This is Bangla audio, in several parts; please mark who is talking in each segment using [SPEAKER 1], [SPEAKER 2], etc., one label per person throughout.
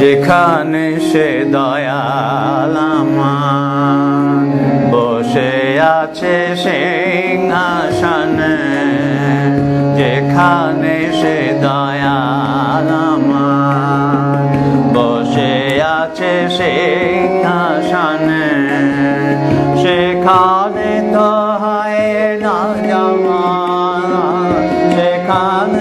[SPEAKER 1] যেখানে সে দয়াল বসে আছে সিংহাসনে, যেখানে সে দয়াল বসে আছে সিংহাসনে, সেখানে তো হয় না যাওয়া সেখানে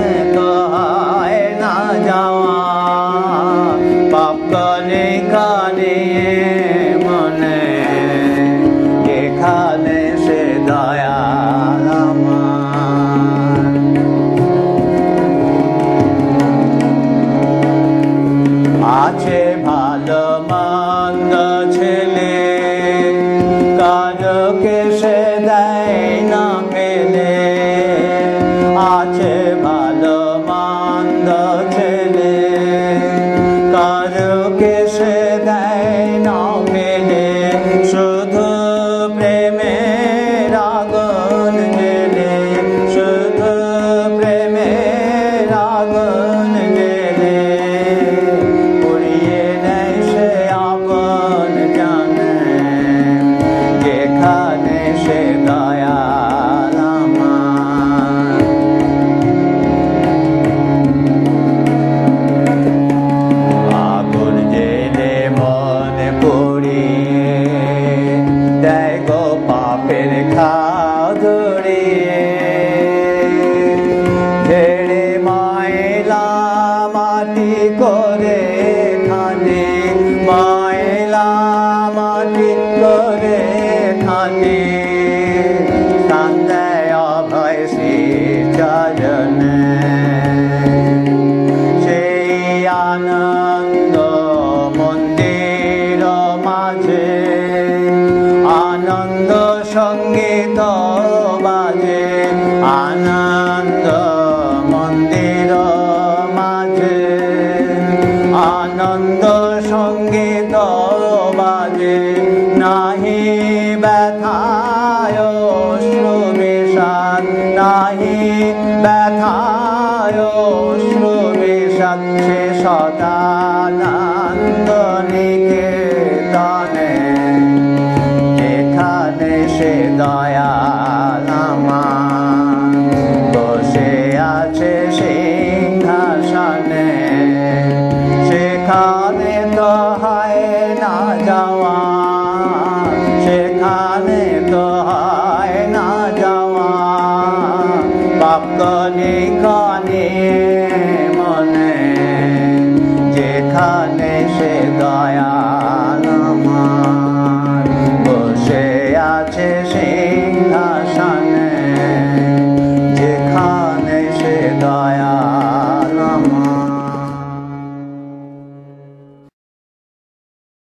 [SPEAKER 1] 사랑은 মাটি করে খানে মায়েলা মাটি করে খানে। সেই আনন্দ মন্দির মাঝে আনন্দ সংগীত বাজে নাহি ব্যথায় শ্রুবিষাদ নাহি ব্যথায় শ্রুবিষাদ সে সদানন্দ নিকেতনে এখানে সে দয়াল তো হয় না যাওয়া সেখানে তো না যাওয়া কনে